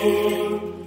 sing.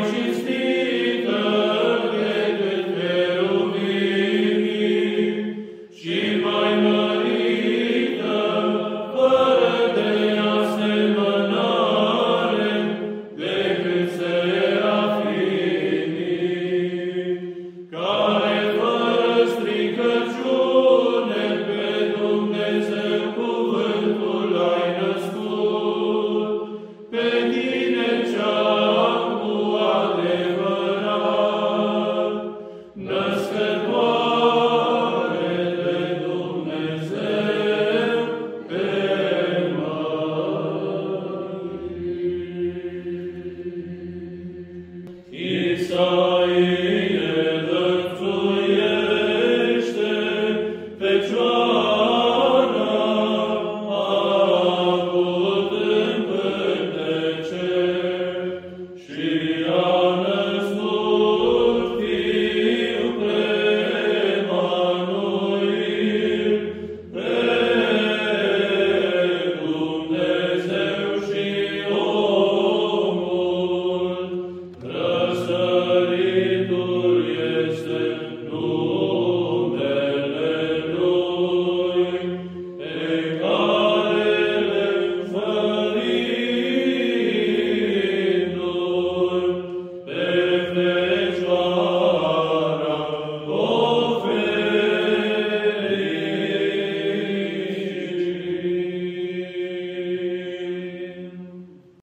Lord Jesus.